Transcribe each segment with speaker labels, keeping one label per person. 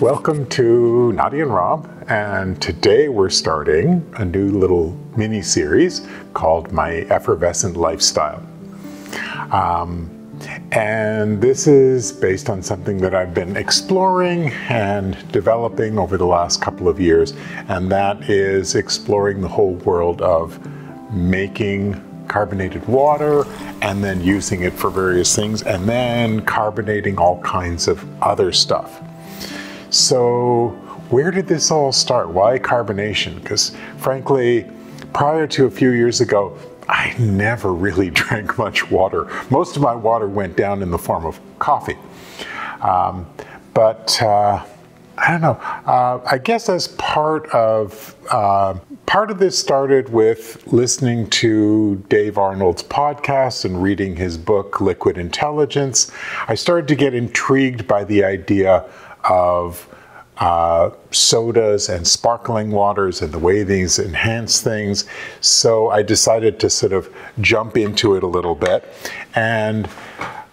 Speaker 1: Welcome to Nadia and Rob, and today we're starting a new little mini series called My Effervescent Lifestyle. Um, and this is based on something that I've been exploring and developing over the last couple of years, and that is exploring the whole world of making carbonated water and then using it for various things, and then carbonating all kinds of other stuff. So, where did this all start? Why carbonation? Because, frankly, prior to a few years ago, I never really drank much water. Most of my water went down in the form of coffee. Um, but uh, I don't know. Uh, I guess as part of uh, part of this started with listening to Dave Arnold's podcast and reading his book Liquid Intelligence. I started to get intrigued by the idea of uh, sodas and sparkling waters and the way these enhance things. So I decided to sort of jump into it a little bit. And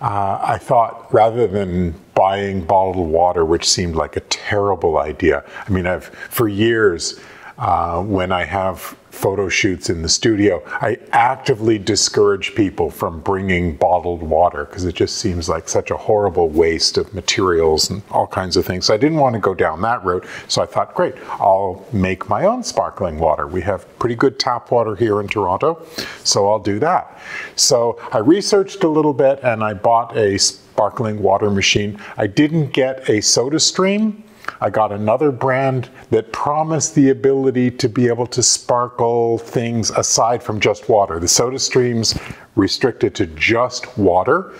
Speaker 1: uh, I thought rather than buying bottled water, which seemed like a terrible idea, I mean, I've for years, uh, when I have photo shoots in the studio, I actively discourage people from bringing bottled water because it just seems like such a horrible waste of materials and all kinds of things. So I didn't want to go down that route. So I thought, great, I'll make my own sparkling water. We have pretty good tap water here in Toronto, so I'll do that. So I researched a little bit and I bought a sparkling water machine. I didn't get a soda stream I got another brand that promised the ability to be able to sparkle things aside from just water. The soda streams restricted to just water.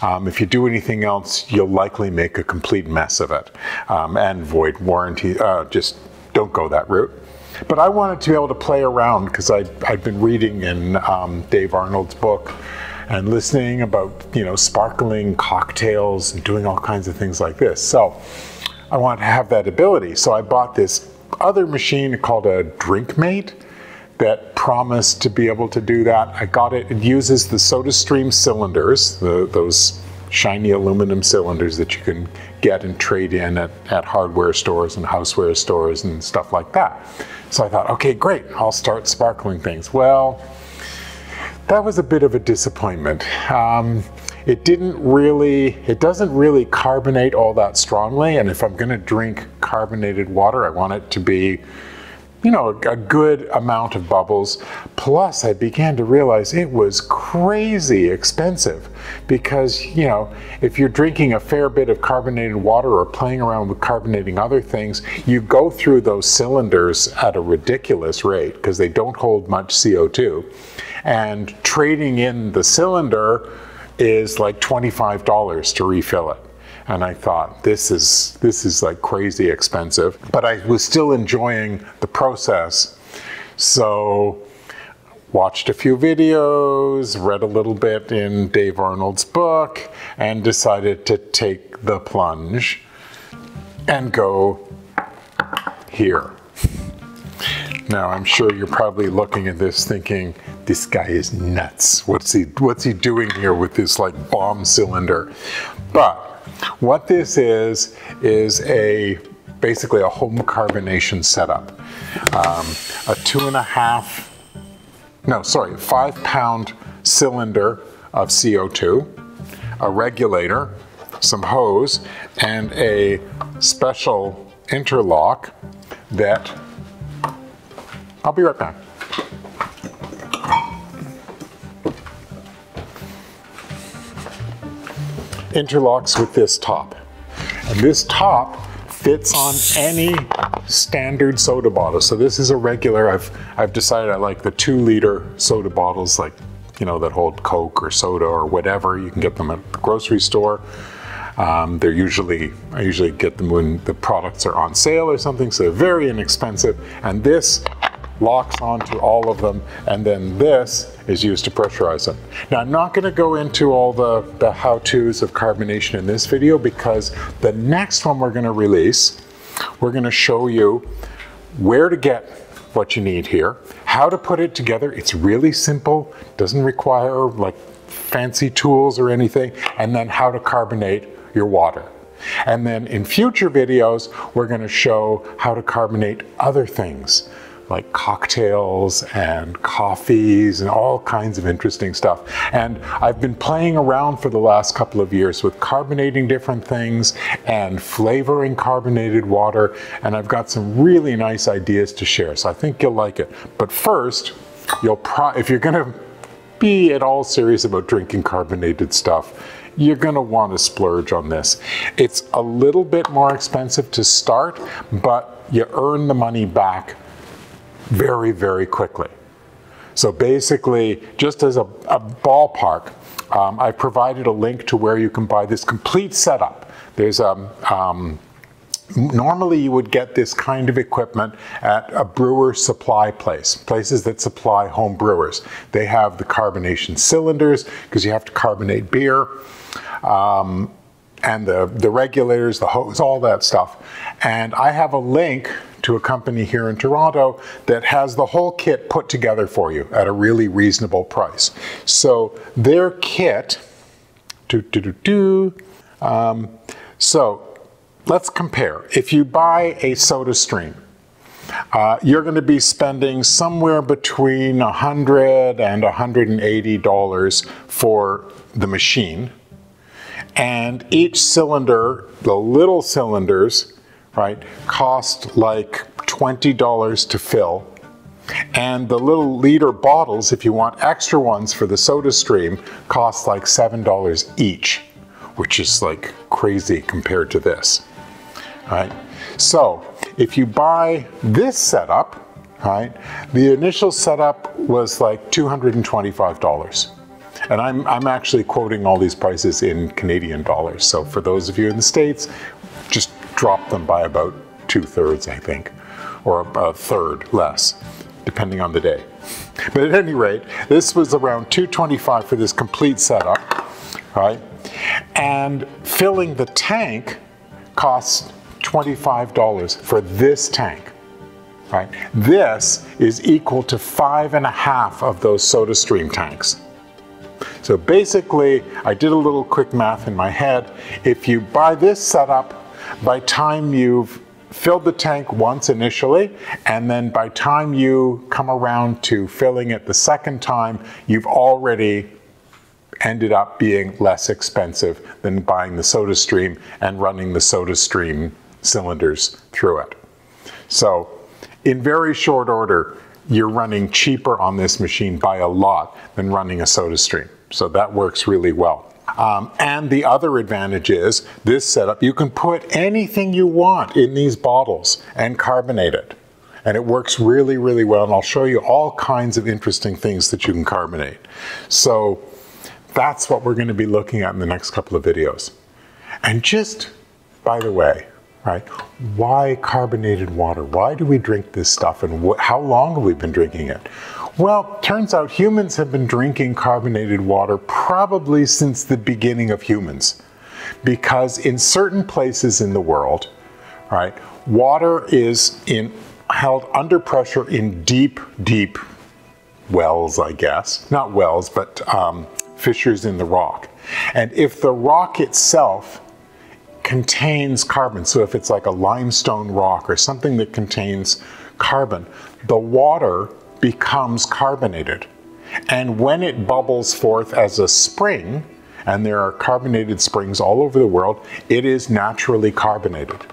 Speaker 1: Um, if you do anything else, you'll likely make a complete mess of it um, and void warranty. Uh, just don't go that route. But I wanted to be able to play around because I'd been reading in um, Dave Arnold's book and listening about you know sparkling cocktails and doing all kinds of things like this. So I wanted to have that ability. So I bought this other machine called a DrinkMate that promised to be able to do that. I got it. It uses the SodaStream cylinders, the, those shiny aluminum cylinders that you can get and trade in at, at hardware stores and houseware stores and stuff like that. So I thought, okay, great, I'll start sparkling things. Well, that was a bit of a disappointment. Um, it didn't really, it doesn't really carbonate all that strongly. And if I'm going to drink carbonated water, I want it to be, you know, a good amount of bubbles. Plus, I began to realize it was crazy expensive because, you know, if you're drinking a fair bit of carbonated water or playing around with carbonating other things, you go through those cylinders at a ridiculous rate because they don't hold much CO2. And trading in the cylinder, is like $25 to refill it. And I thought, this is, this is like crazy expensive. But I was still enjoying the process. So watched a few videos, read a little bit in Dave Arnold's book, and decided to take the plunge and go here. Now, I'm sure you're probably looking at this thinking, this guy is nuts. What's he, what's he doing here with this like bomb cylinder? But what this is, is a basically a home carbonation setup. Um, a two and a half, no, sorry, five pound cylinder of CO2, a regulator, some hose, and a special interlock that, I'll be right back. interlocks with this top. And this top fits on any standard soda bottle. So this is a regular, I've, I've decided I like the two liter soda bottles like, you know, that hold Coke or soda or whatever. You can get them at the grocery store. Um, they're usually, I usually get them when the products are on sale or something, so they're very inexpensive. And this locks onto all of them, and then this is used to pressurize them. Now I'm not going to go into all the, the how-tos of carbonation in this video because the next one we're going to release, we're going to show you where to get what you need here, how to put it together. It's really simple, doesn't require like fancy tools or anything, and then how to carbonate your water. And then in future videos, we're going to show how to carbonate other things like cocktails and coffees and all kinds of interesting stuff. And I've been playing around for the last couple of years with carbonating different things and flavoring carbonated water. And I've got some really nice ideas to share. So I think you'll like it. But first, you'll pro if you're going to be at all serious about drinking carbonated stuff, you're going to want to splurge on this. It's a little bit more expensive to start, but you earn the money back very, very quickly. So basically, just as a, a ballpark, um, I've provided a link to where you can buy this complete setup. There's a, um, um, normally you would get this kind of equipment at a brewer supply place, places that supply home brewers. They have the carbonation cylinders because you have to carbonate beer. Um, and the, the regulators, the hose, all that stuff. And I have a link to a company here in Toronto that has the whole kit put together for you at a really reasonable price. So their kit. Um, so let's compare. If you buy a soda stream, uh, you're going to be spending somewhere between 100 and 180 dollars for the machine and each cylinder the little cylinders right, cost like $20 to fill. And the little liter bottles, if you want extra ones for the soda stream, cost like $7 each, which is like crazy compared to this. Right? So if you buy this setup, right, the initial setup was like $225. And I'm, I'm actually quoting all these prices in Canadian dollars. So for those of you in the States, just drop them by about two thirds, I think, or a third less, depending on the day. But at any rate, this was around 225 for this complete setup, right? And filling the tank costs $25 for this tank, right? This is equal to five and a half of those SodaStream tanks. So basically, I did a little quick math in my head. If you buy this setup, by time you've filled the tank once initially, and then by time you come around to filling it the second time, you've already ended up being less expensive than buying the soda stream and running the soda stream cylinders through it. So in very short order, you're running cheaper on this machine by a lot than running a soda stream. So that works really well. Um, and the other advantage is this setup, you can put anything you want in these bottles and carbonate it. And it works really, really well. And I'll show you all kinds of interesting things that you can carbonate. So that's what we're going to be looking at in the next couple of videos. And just, by the way, right, why carbonated water? Why do we drink this stuff and how long have we been drinking it? Well, turns out humans have been drinking carbonated water probably since the beginning of humans. Because in certain places in the world, right, water is in, held under pressure in deep, deep wells, I guess. Not wells, but um, fissures in the rock. And if the rock itself contains carbon, so if it's like a limestone rock or something that contains carbon, the water becomes carbonated. And when it bubbles forth as a spring, and there are carbonated springs all over the world, it is naturally carbonated.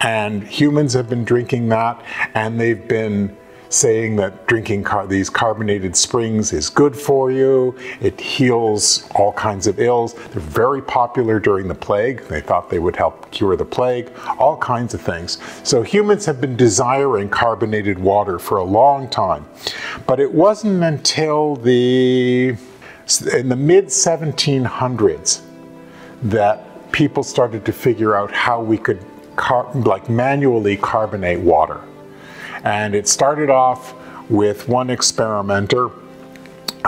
Speaker 1: And humans have been drinking that, and they've been saying that drinking car these carbonated springs is good for you. It heals all kinds of ills. They're very popular during the plague. They thought they would help cure the plague, all kinds of things. So humans have been desiring carbonated water for a long time. But it wasn't until the in the mid 1700s that people started to figure out how we could like manually carbonate water. And it started off with one experimenter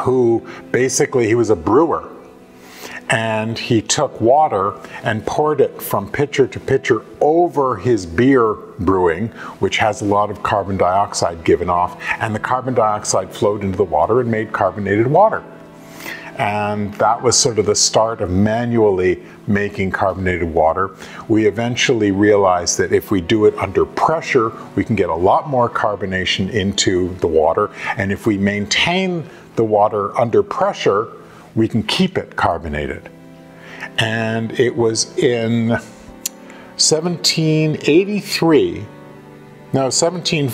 Speaker 1: who basically, he was a brewer. And he took water and poured it from pitcher to pitcher over his beer brewing, which has a lot of carbon dioxide given off. And the carbon dioxide flowed into the water and made carbonated water. And that was sort of the start of manually making carbonated water. We eventually realized that if we do it under pressure, we can get a lot more carbonation into the water, and if we maintain the water under pressure, we can keep it carbonated. And it was in 1783, no, 17,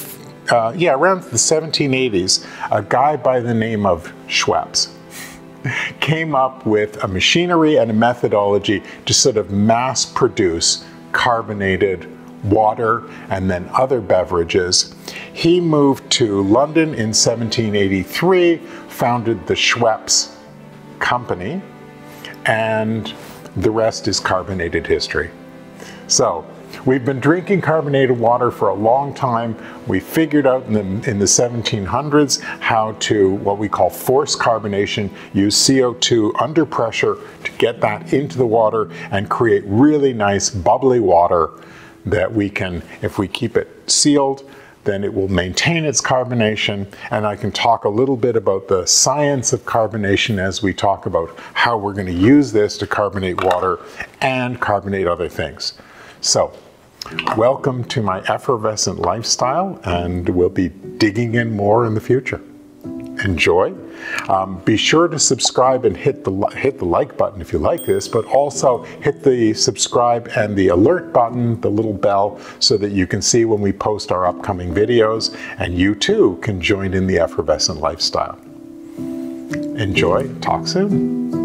Speaker 1: uh, yeah, around the 1780s, a guy by the name of Schweppes came up with a machinery and a methodology to sort of mass produce carbonated water and then other beverages. He moved to London in 1783, founded the Schweppes Company, and the rest is carbonated history. So, we've been drinking carbonated water for a long time. We figured out in the, in the 1700s how to, what we call force carbonation, use CO2 under pressure to get that into the water and create really nice bubbly water that we can, if we keep it sealed, then it will maintain its carbonation. And I can talk a little bit about the science of carbonation as we talk about how we're going to use this to carbonate water and carbonate other things. So, welcome to my effervescent lifestyle, and we'll be digging in more in the future. Enjoy. Um, be sure to subscribe and hit the hit the like button if you like this, but also hit the subscribe and the alert button, the little bell, so that you can see when we post our upcoming videos, and you too can join in the effervescent lifestyle. Enjoy. Talk soon.